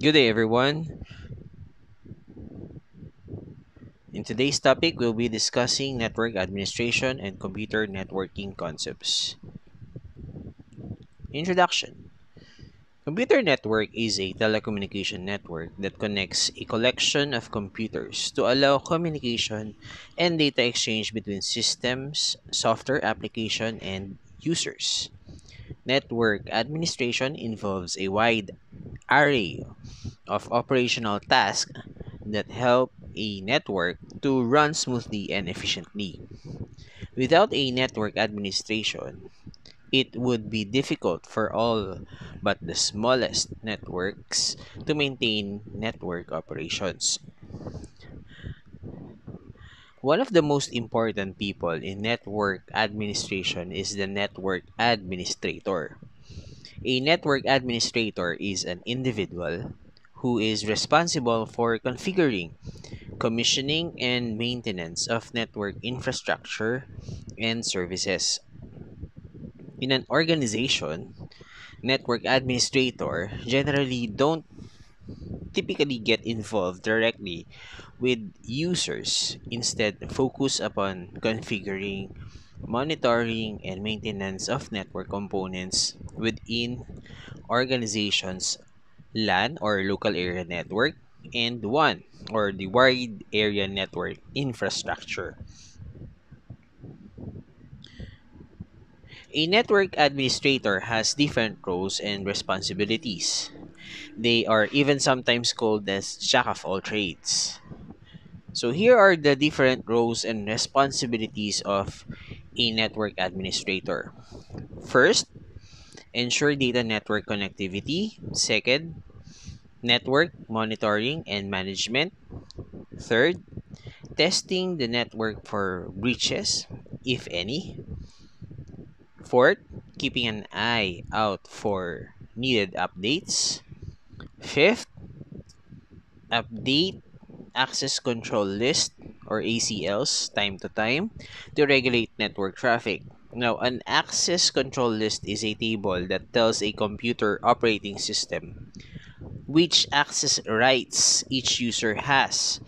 Good day, everyone. In today's topic, we'll be discussing network administration and computer networking concepts. Introduction Computer network is a telecommunication network that connects a collection of computers to allow communication and data exchange between systems, software application, and users. Network administration involves a wide array of operational tasks that help a network to run smoothly and efficiently. Without a network administration, it would be difficult for all but the smallest networks to maintain network operations. One of the most important people in network administration is the network administrator. A network administrator is an individual who is responsible for configuring, commissioning, and maintenance of network infrastructure and services. In an organization, network administrator generally don't typically get involved directly with users, instead focus upon configuring, monitoring, and maintenance of network components within organizations LAN or local area network and WAN or the wide area network infrastructure. A network administrator has different roles and responsibilities. They are even sometimes called as jack of all trades. So here are the different roles and responsibilities of a network administrator. First, ensure data network connectivity. Second, network monitoring and management. Third, testing the network for breaches, if any. Fourth, keeping an eye out for needed updates. Fifth, update access control list or ACLs time to time to regulate network traffic. Now, an access control list is a table that tells a computer operating system which access rights each user has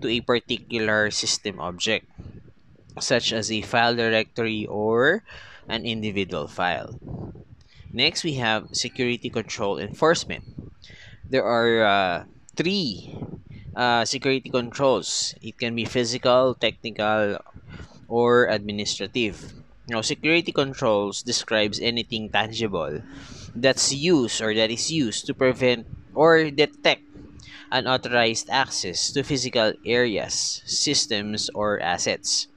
to a particular system object, such as a file directory or an individual file. Next, we have security control enforcement. There are uh, three uh, security controls. It can be physical, technical, or administrative. Now, security controls describes anything tangible that's used or that is used to prevent or detect unauthorized access to physical areas, systems, or assets.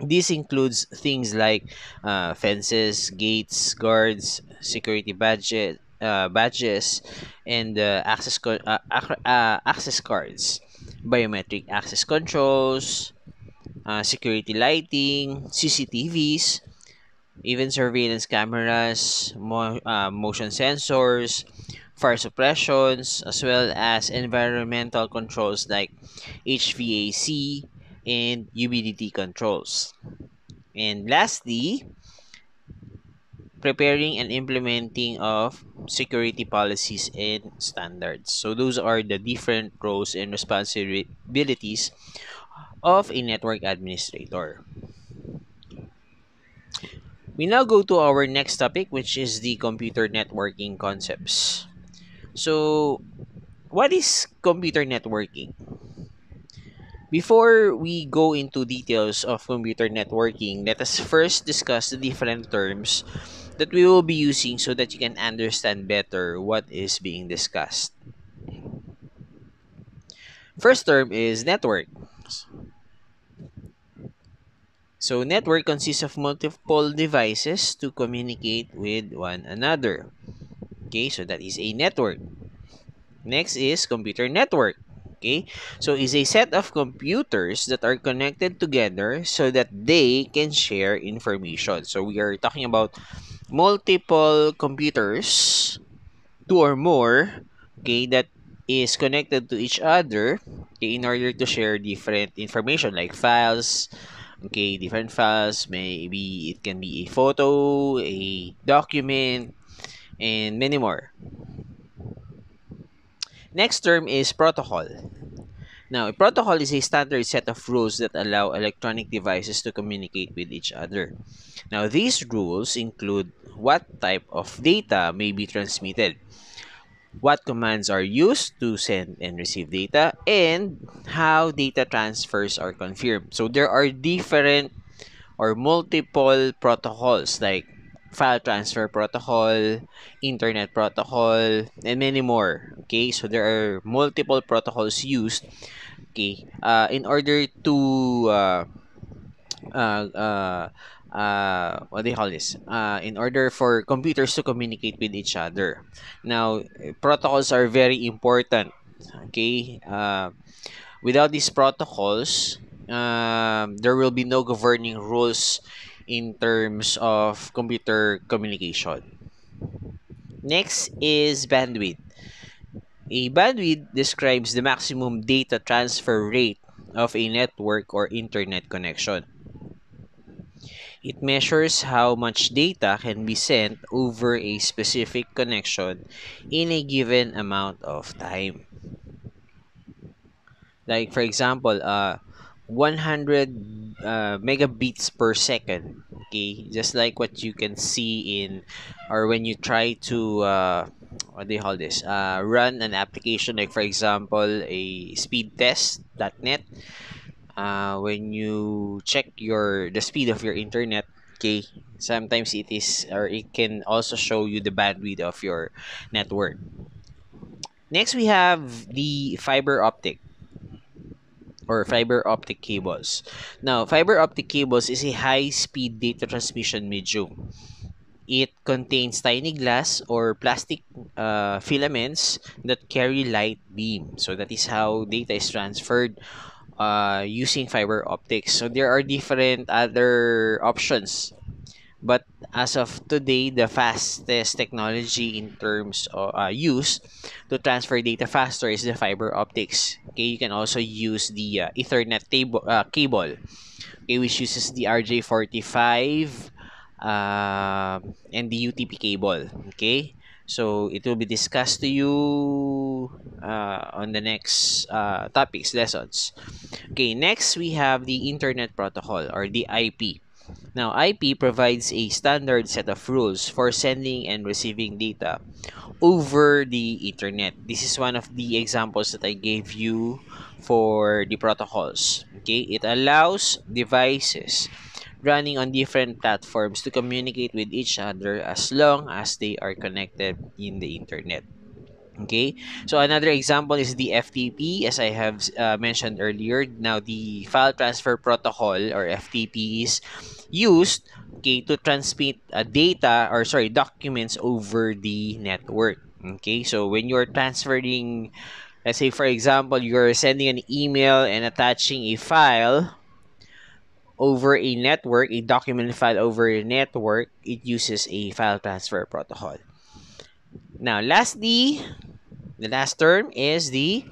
This includes things like uh, fences, gates, guards, security badges, uh, badges, and uh, access co- uh, uh, access cards, biometric access controls, uh, security lighting, CCTVs, even surveillance cameras, mo- uh, motion sensors, fire suppressions, as well as environmental controls like HVAC and humidity controls. And lastly, preparing and implementing of security policies and standards. So those are the different roles and responsibilities of a network administrator. We now go to our next topic, which is the computer networking concepts. So, what is computer networking? Before we go into details of computer networking, let us first discuss the different terms that we will be using so that you can understand better what is being discussed. First term is network. So, network consists of multiple devices to communicate with one another. Okay, so that is a network. Next is computer network. Okay, so is a set of computers that are connected together so that they can share information. So we are talking about multiple computers, two or more, okay, that is connected to each other okay, in order to share different information like files, okay, different files, maybe it can be a photo, a document, and many more. Next term is protocol. Now, a protocol is a standard set of rules that allow electronic devices to communicate with each other. Now, these rules include what type of data may be transmitted, what commands are used to send and receive data, and how data transfers are confirmed. So, there are different or multiple protocols like file transfer protocol, internet protocol, and many more. Okay, so there are multiple protocols used. Okay, uh, in order to uh, uh, uh, uh, what do you call this? Uh, in order for computers to communicate with each other. Now, protocols are very important. Okay, uh, without these protocols, um, there will be no governing rules in terms of computer communication. Next is bandwidth. A bandwidth describes the maximum data transfer rate of a network or internet connection. It measures how much data can be sent over a specific connection in a given amount of time. Like for example, uh, 100 uh, megabits per second okay? Just like what you can see in or when you try to uh, what do you call this? Uh, run an application like for example a speed test.net uh, when you check your the speed of your internet okay sometimes it is or it can also show you the bandwidth of your network next we have the fiber optic or fiber optic cables. Now, fiber optic cables is a high-speed data transmission medium. It contains tiny glass or plastic uh, filaments that carry light beam. So that is how data is transferred uh, using fiber optics. So there are different other options but as of today, the fastest technology in terms of uh, use to transfer data faster is the fiber optics. Okay, you can also use the uh, Ethernet table, uh, cable, okay, which uses the RJ45 uh, and the UTP cable. Okay, so it will be discussed to you uh, on the next uh, topics lessons. Okay, next we have the Internet Protocol or the IP. Now, IP provides a standard set of rules for sending and receiving data over the internet. This is one of the examples that I gave you for the protocols. Okay, it allows devices running on different platforms to communicate with each other as long as they are connected in the internet. Okay, so another example is the FTP, as I have uh, mentioned earlier. Now, the file transfer protocol or FTP is used okay, to transmit uh, data or sorry documents over the network. Okay, so when you're transferring, let's say for example, you're sending an email and attaching a file over a network, a document file over a network, it uses a file transfer protocol. Now, lastly, the last term is the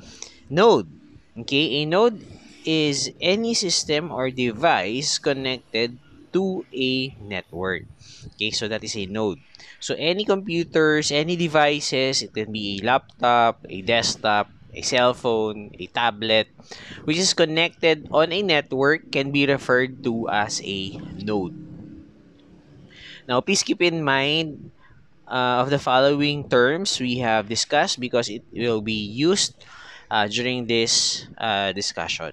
node. Okay, a node is any system or device connected to a network. Okay, so that is a node. So any computers, any devices, it can be a laptop, a desktop, a cell phone, a tablet, which is connected on a network can be referred to as a node. Now, please keep in mind uh, of the following terms we have discussed because it will be used uh, during this uh, discussion.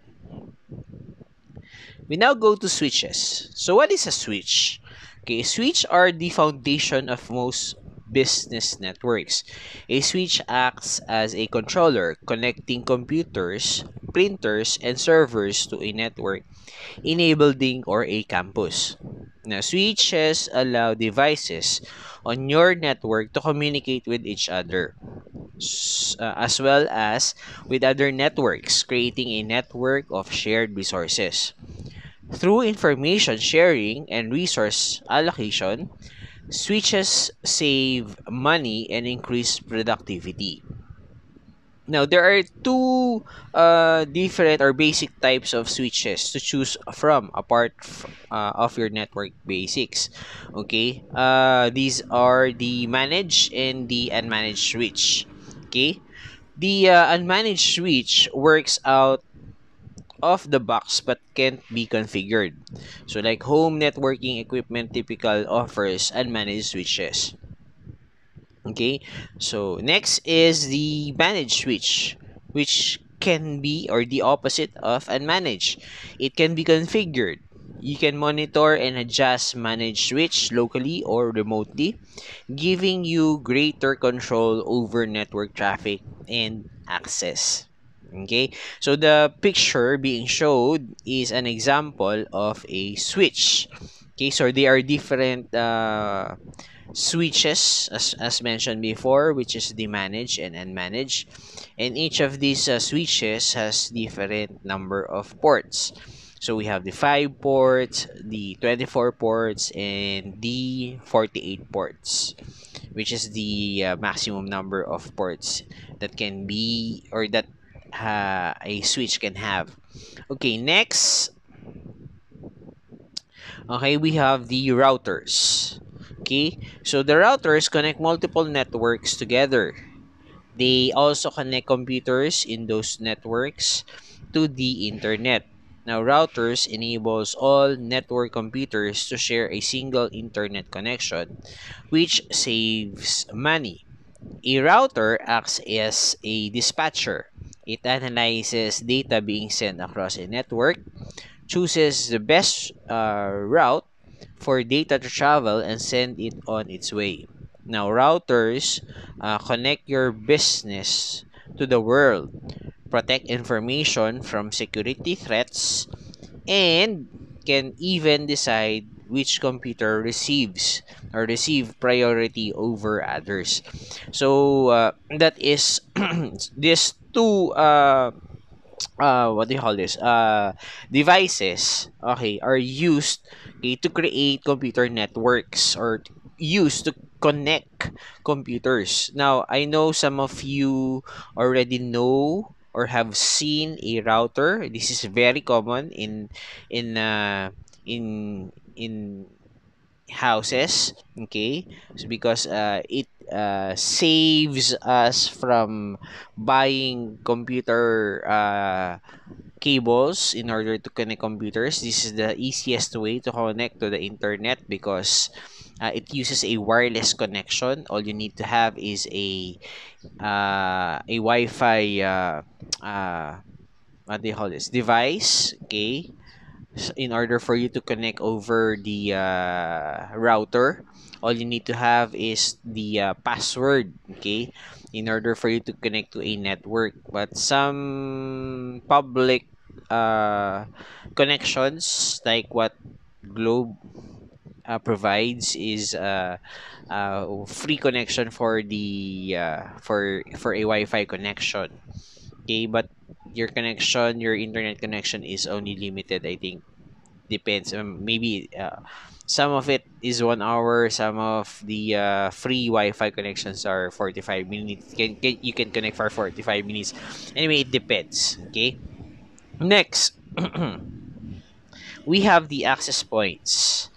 We now go to switches. So what is a switch? Okay, switch are the foundation of most business networks. A switch acts as a controller connecting computers, printers, and servers to a network, enabling or a campus. Now, switches allow devices on your network to communicate with each other, uh, as well as with other networks, creating a network of shared resources. Through information sharing and resource allocation, switches save money and increase productivity. Now, there are two uh, different or basic types of switches to choose from apart uh, of your network basics. Okay, uh, these are the managed and the unmanaged switch. Okay, The uh, unmanaged switch works out of the box but can't be configured. So like home networking equipment typical offers unmanaged switches. Okay, so next is the managed switch, which can be or the opposite of unmanaged. It can be configured. You can monitor and adjust managed switch locally or remotely, giving you greater control over network traffic and access. Okay, so the picture being showed is an example of a switch. Okay, so they are different uh, switches as, as mentioned before, which is the managed and unmanaged. And each of these uh, switches has different number of ports. So we have the 5 ports, the 24 ports, and the 48 ports, which is the uh, maximum number of ports that can be or that uh, a switch can have. Okay, next. Okay, we have the routers. Okay, so the routers connect multiple networks together. They also connect computers in those networks to the internet. Now, routers enables all network computers to share a single internet connection, which saves money. A router acts as a dispatcher. It analyzes data being sent across a network, chooses the best uh, route for data to travel, and send it on its way. Now, routers uh, connect your business to the world, protect information from security threats, and can even decide which computer receives or receive priority over others. So uh, that is these two uh, uh, what do you call this? Uh, devices, okay, are used okay, to create computer networks or used to connect computers. Now, I know some of you already know or have seen a router. This is very common in in uh, in in houses okay so because uh, it uh, saves us from buying computer uh, cables in order to connect computers. This is the easiest way to connect to the internet because uh, it uses a wireless connection. All you need to have is a uh, a wi-fi uh, uh, what do you call this? Device okay? In order for you to connect over the uh, router all you need to have is the uh, password okay in order for you to connect to a network. But some public uh, connections like what globe uh, provides is uh, uh, free connection for the uh, for for a wi-fi connection okay? But your connection your internet connection is only limited i think depends. Um, maybe uh, some of it is one hour some of the uh, free wi-fi connections are 45 minutes can, can you can connect for 45 minutes. Anyway it depends okay? Next we have the access points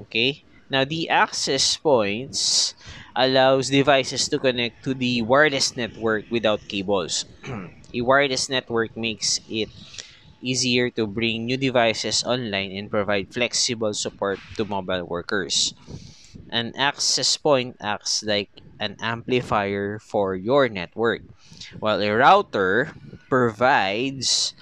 okay? Now the access points allows devices to connect to the wireless network without cables. A wireless network makes it easier to bring new devices online and provide flexible support to mobile workers. An access point acts like an amplifier for your network, while a router provides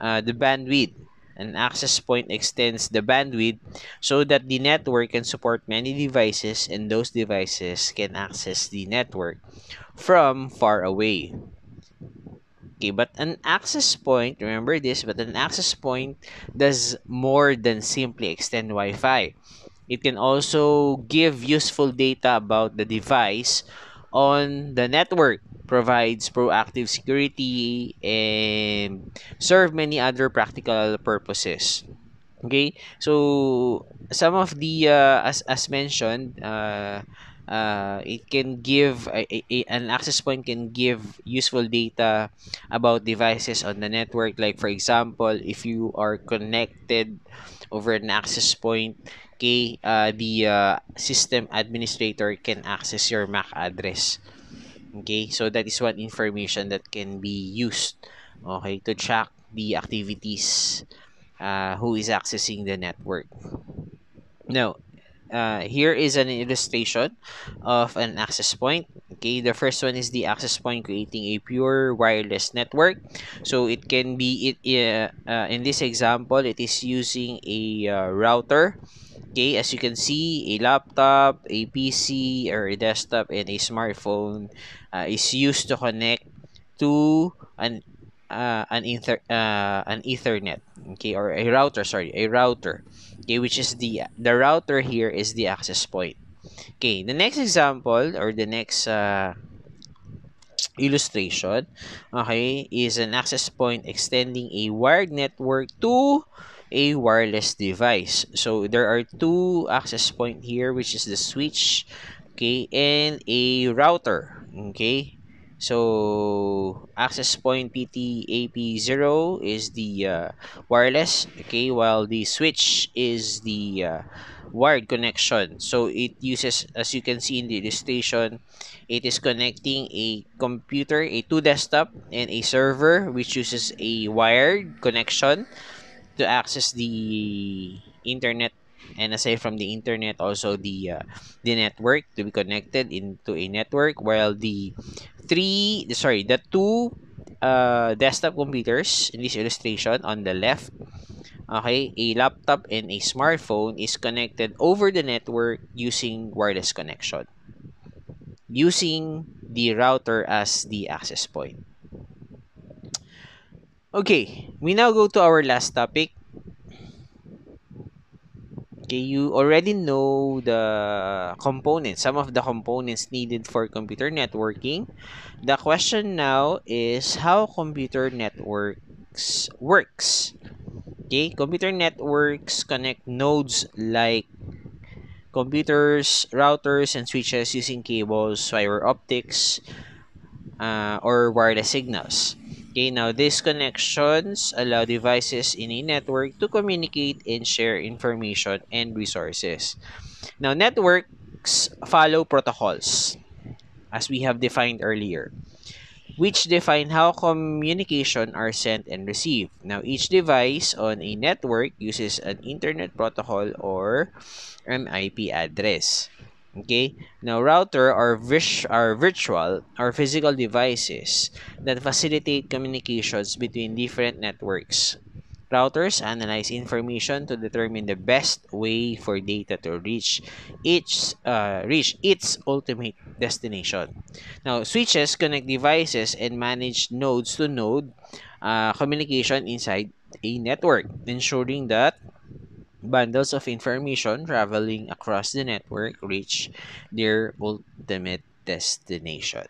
uh, the bandwidth. An access point extends the bandwidth so that the network can support many devices and those devices can access the network from far away. But an access point, remember this, but an access point does more than simply extend Wi-Fi. It can also give useful data about the device on the network, provides proactive security, and serve many other practical purposes. Okay, so some of the uh, as as mentioned, uh, uh, it can give a, a, an access point can give useful data about devices on the network. Like for example if you are connected over an access point okay uh, the uh, system administrator can access your MAC address. Okay, so that is one information that can be used, okay, to track the activities uh, who is accessing the network. Now, uh, here is an illustration of an access point. Okay, the first one is the access point creating a pure wireless network. So it can be it uh, uh, in this example, it is using a uh, router. Okay, as you can see, a laptop, a PC, or a desktop, and a smartphone uh, is used to connect to an uh, an ether uh, an Ethernet. Okay, or a router. Sorry, a router okay which is the the router here is the access point. Okay the next example or the next uh, illustration okay is an access point extending a wired network to a wireless device. So there are two access point here which is the switch okay and a router okay so access point PTAP0 is the uh, wireless, okay, while the switch is the uh, wired connection. So it uses, as you can see in the illustration, it is connecting a computer, a two desktop, and a server, which uses a wired connection to access the internet and aside from the internet also the uh, the network to be connected into a network while the three sorry the two uh, desktop computers in this illustration on the left okay a laptop and a smartphone is connected over the network using wireless connection using the router as the access point. Okay we now go to our last topic Okay, you already know the components, some of the components needed for computer networking. The question now is how computer networks works. Okay, computer networks connect nodes like computers, routers, and switches using cables, fiber optics, uh, or wireless signals. Okay, now these connections allow devices in a network to communicate and share information and resources. Now, networks follow protocols, as we have defined earlier, which define how communication are sent and received. Now, each device on a network uses an internet protocol or an IP address. Okay, now router are, vis- are virtual or physical devices that facilitate communications between different networks. Routers analyze information to determine the best way for data to reach each uh, reach its ultimate destination. Now, switches connect devices and manage nodes to node uh, communication inside a network, ensuring that bundles of information traveling across the network reach their ultimate destination.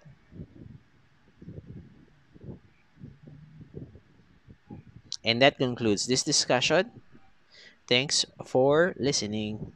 And that concludes this discussion. Thanks for listening.